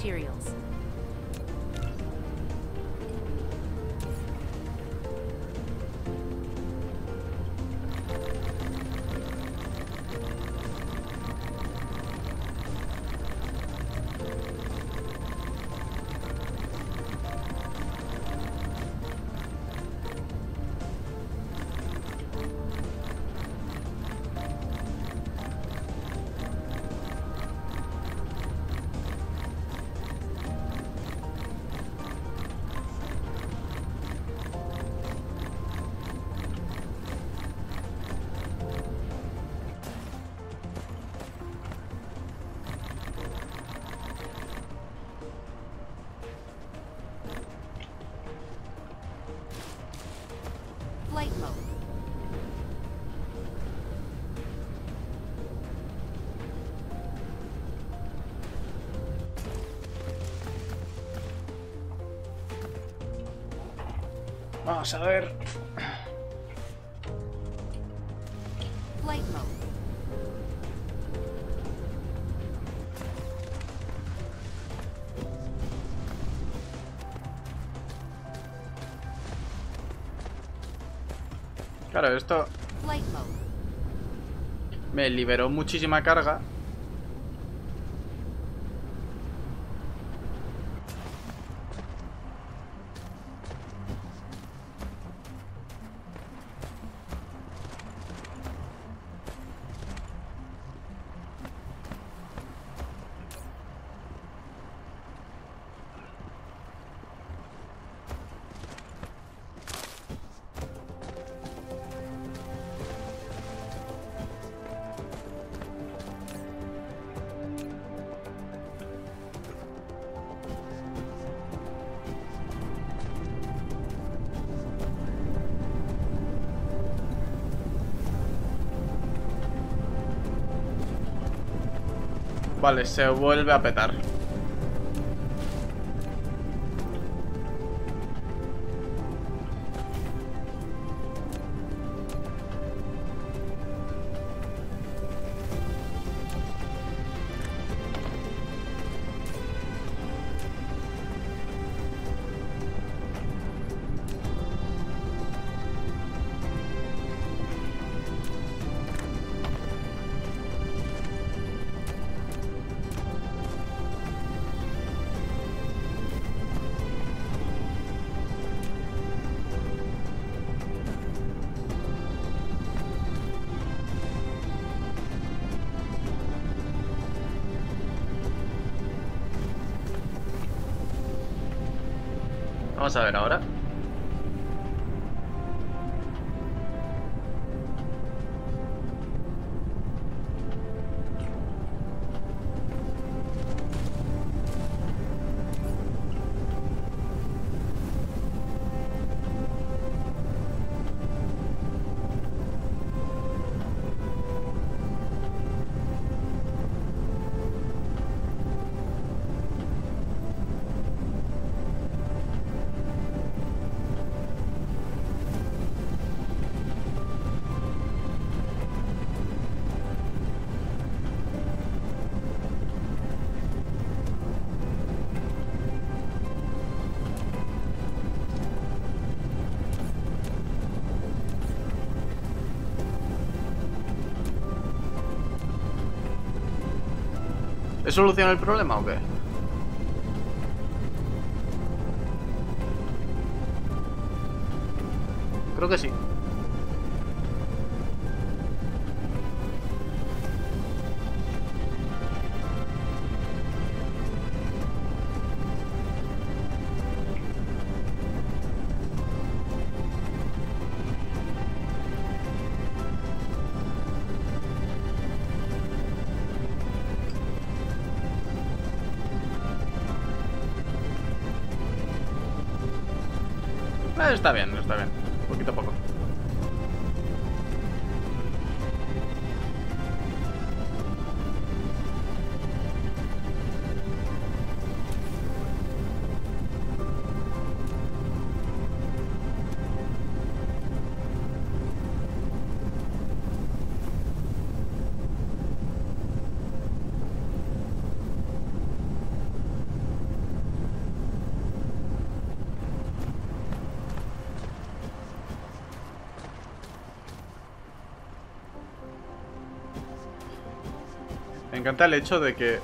materials. Vamos a ver. Claro, esto me liberó muchísima carga. Vale, se vuelve a petar. Vamos a ver ahora. ¿He solucionado el problema o qué? Creo que sí. Está bien, está bien. Encanta el hecho de que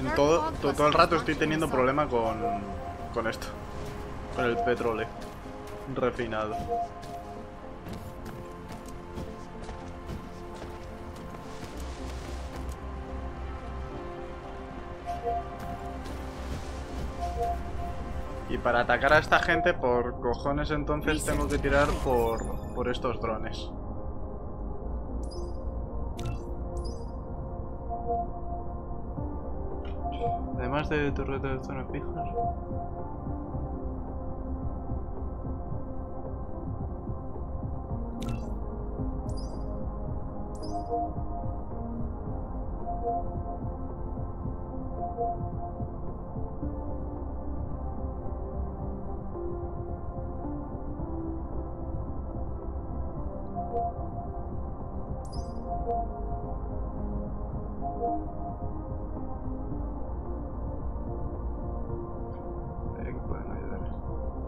en todo, to- todo el rato estoy teniendo problema con, con esto. Con el petróleo refinado. Y para atacar a esta gente, por cojones entonces tengo que tirar por, por estos drones. Además de torretas de zonas fijas. A ver qué pueden ayudar.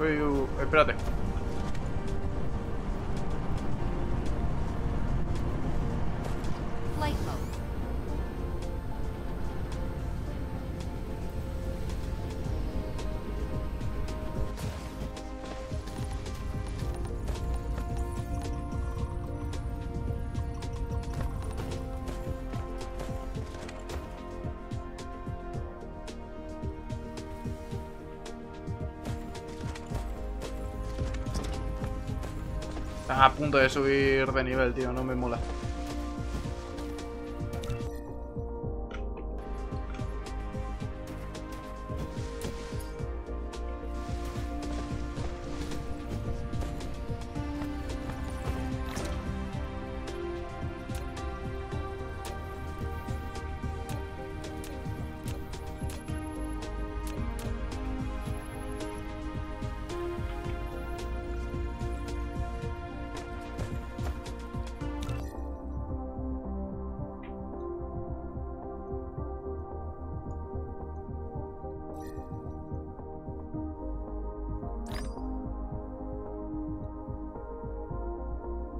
Uy, Están a punto de subir de nivel, tío, no me mola.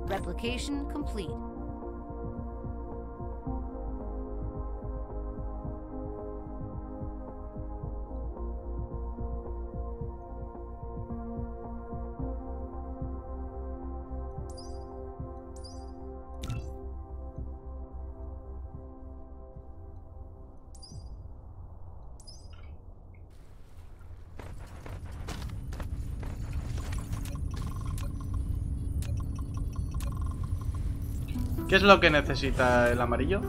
Replication complete. ¿Qué es lo que necesita el amarillo?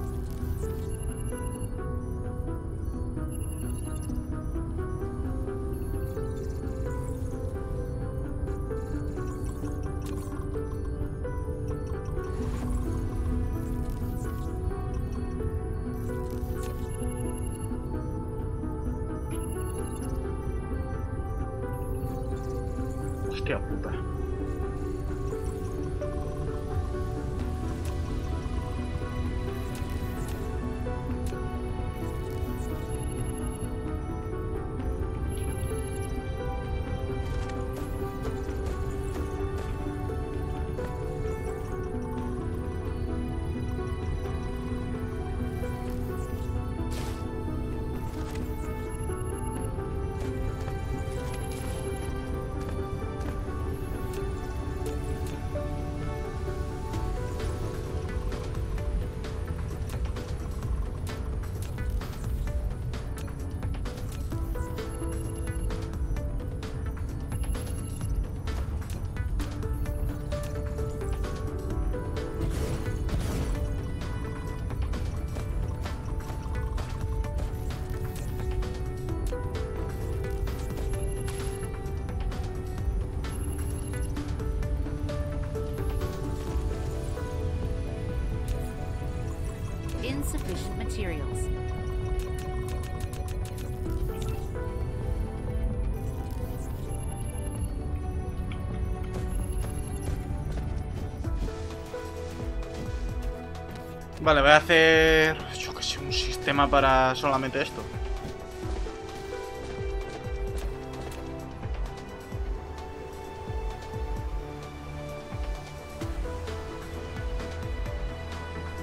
Vale, voy a hacer... Yo que sé, un sistema para solamente esto.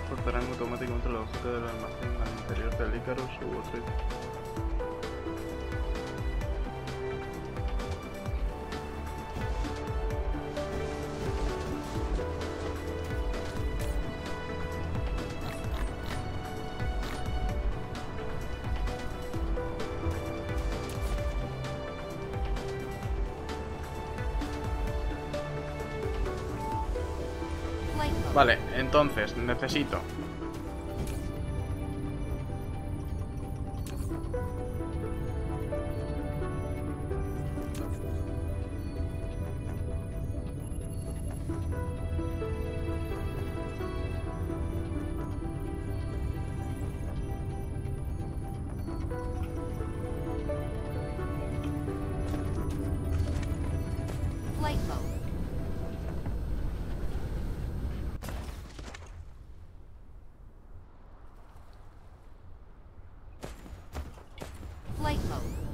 Cortarán automáticamente los objetos del almacén al interior del Icarus u otro. Vale, entonces necesito Flight mode.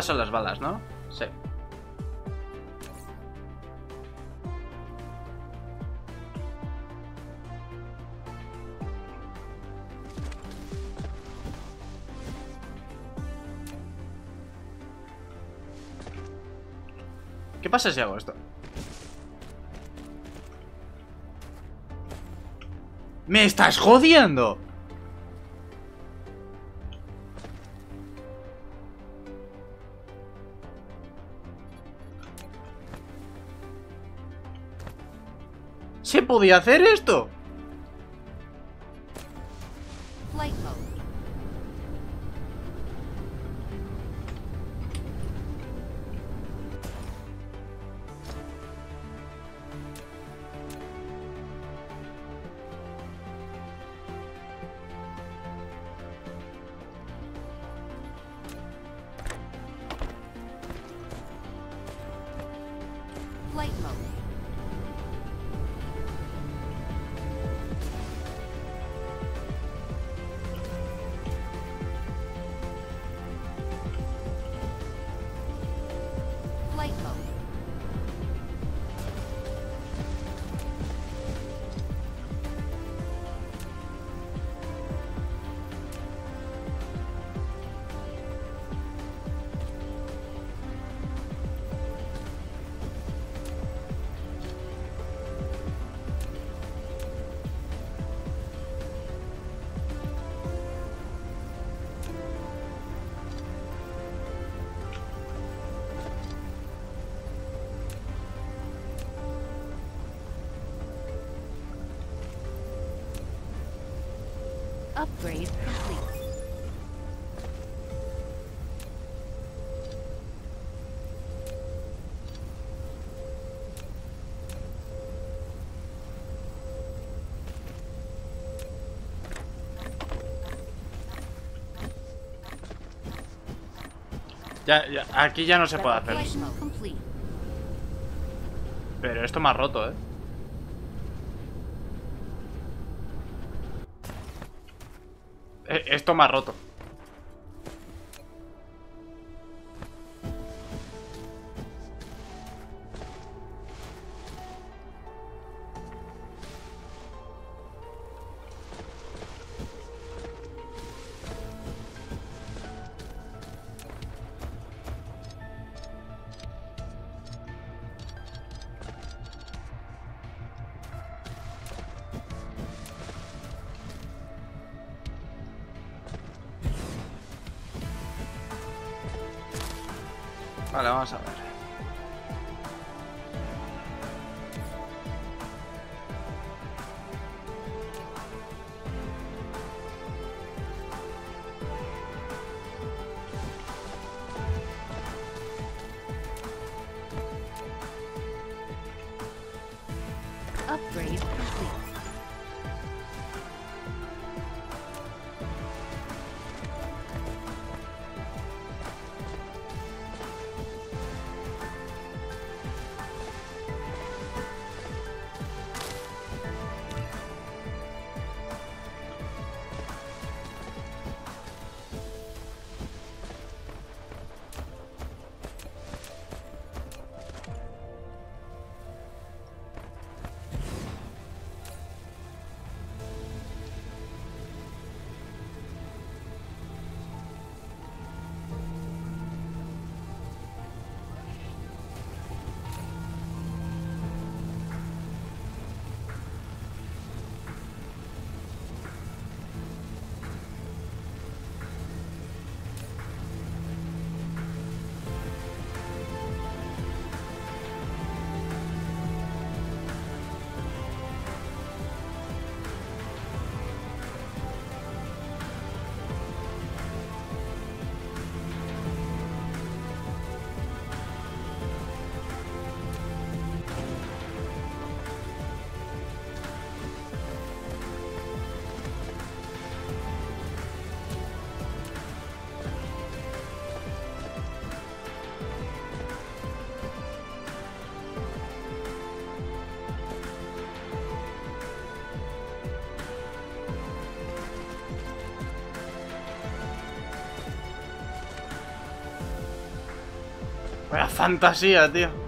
Son las balas, ¿no? Sí. ¿Qué pasa si hago esto? ¡Me estás jodiendo! Podía hacer esto? Upgrade complete. Ya, ya, aquí ya no se puede hacer. Pero esto me ha roto, ¿eh? Esto ha roto. Vale, vamos a ver. Fantasía, tío.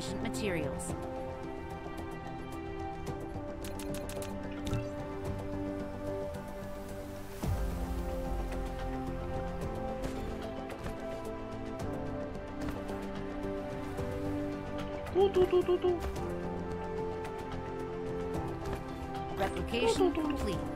sufficient materials. Replication complete.